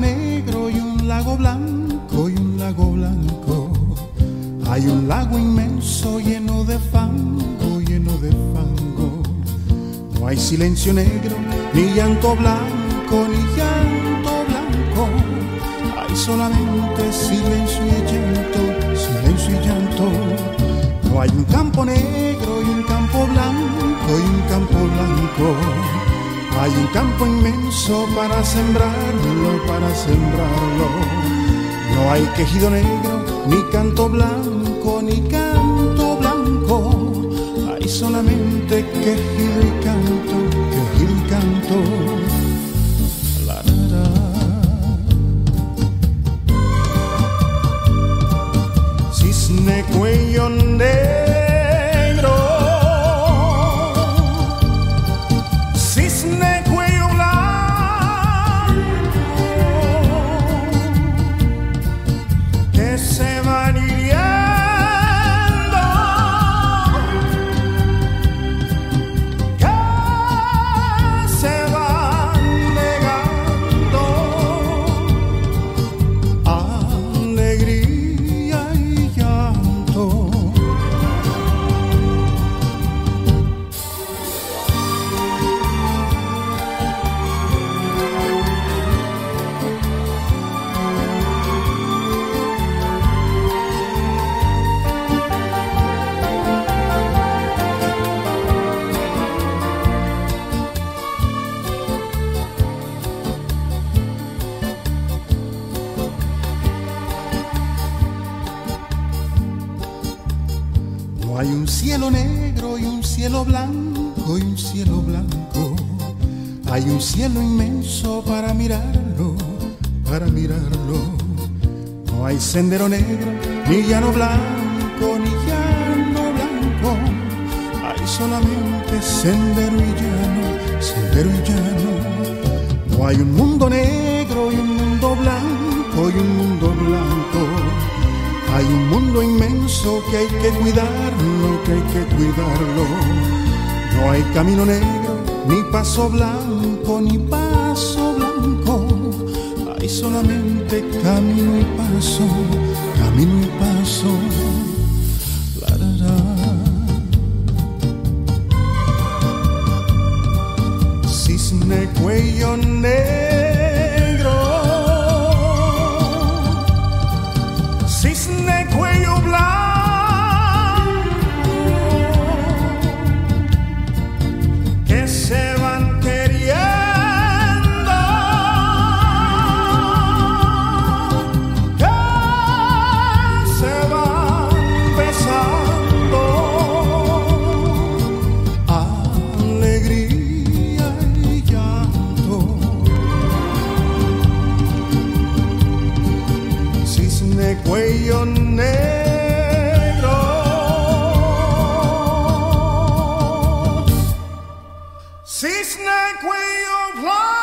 negro y un lago blanco y un lago blanco. Hay un lago inmenso lleno de fango, lleno de fango. No hay silencio negro, ni llanto blanco, ni llanto blanco. Hay solamente silencio y llanto, silencio y llanto. No hay un campo negro y un campo blanco y un campo blanco. Hay un campo inmenso para sembrarlo, para sembrarlo. No hay quejido negro, ni canto blanco, ni canto blanco. Hay solamente quejido y canto, No hay un cielo negro y un cielo blanco y un cielo blanco. Hay un cielo inmenso para mirarlo, para mirarlo. No hay sendero negro, ni llano blanco, ni llano blanco. Hay solamente sendero y llano, sendero y llano. No hay un mundo negro y un mundo blanco y un mundo blanco. Hay un mundo inmenso que hay que cuidarlo, que hay que cuidarlo. No hay camino negro, ni paso blanco, ni paso blanco. Hay solamente camino y paso, camino y paso. cisne cuello negro. Cisne cuello blanco.